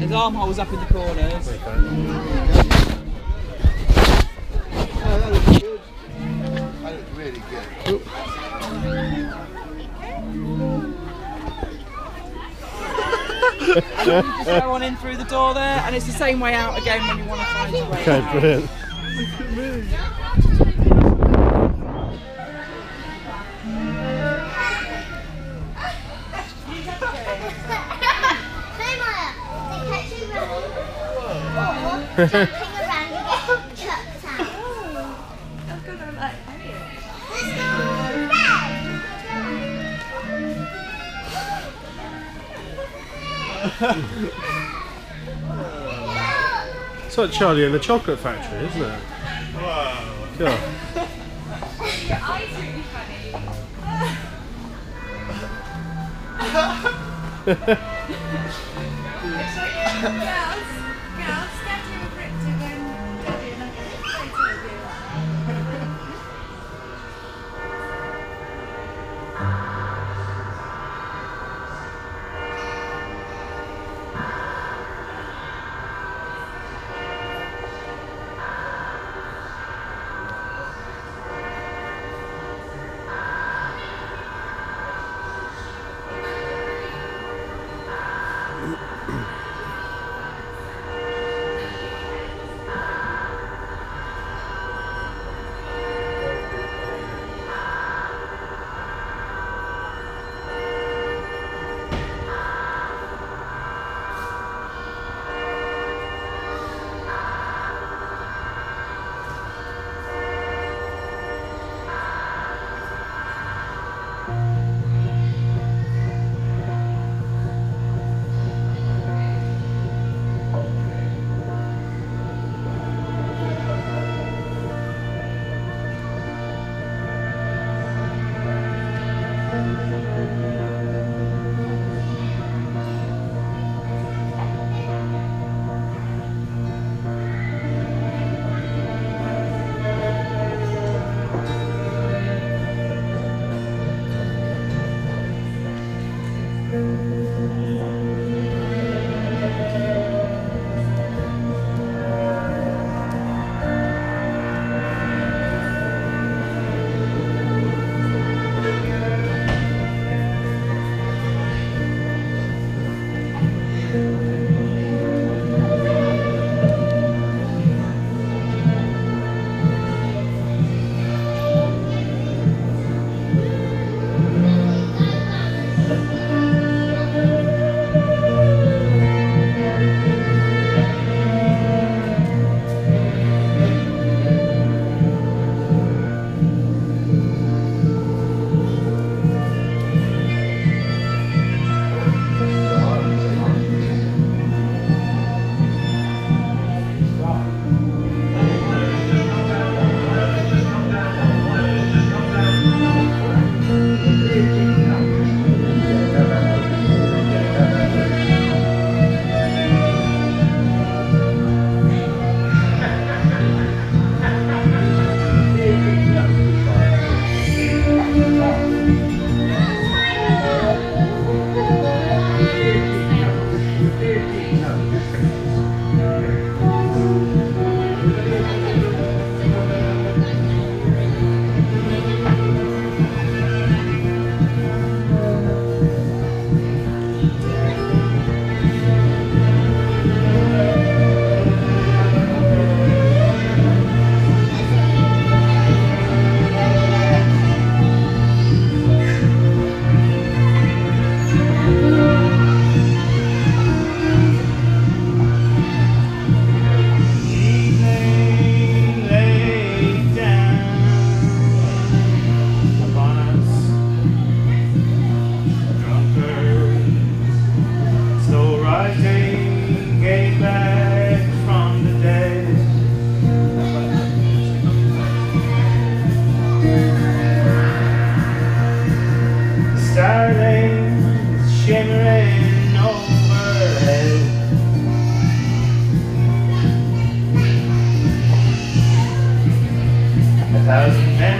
His armholes up in the corners. Oh, that looks good. That looks really good. Just go on in through the door there, and it's the same way out again when you want to find your way Okay, out. brilliant. it's like Charlie and the Chocolate Factory, isn't it? Wow. Cool. Your eyes really funny. has been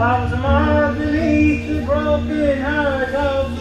I was a mob beneath broken heart of